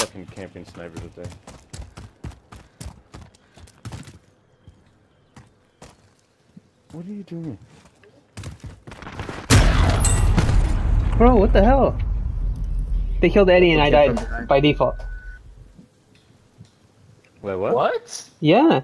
fucking camping snipers up. What are you doing? Bro, what the hell? They killed Eddie and I died by default. Wait, what? What? Yeah.